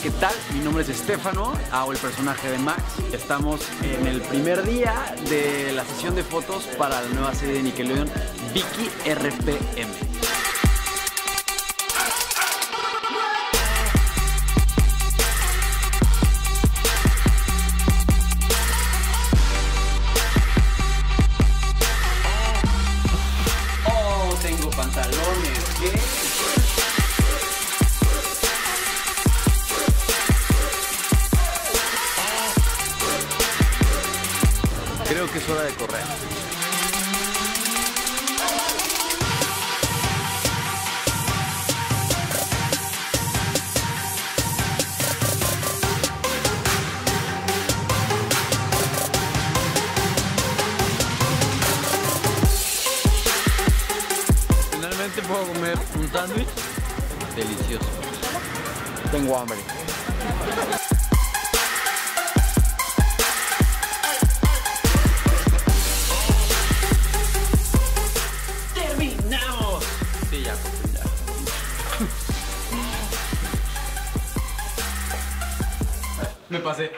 ¿qué tal? Mi nombre es Estefano, hago el personaje de Max. Estamos en el primer día de la sesión de fotos para la nueva serie de Nickelodeon, Vicky RPM. Creo que es hora de correr. Finalmente puedo comer un sándwich delicioso. Tengo hambre. Le passé.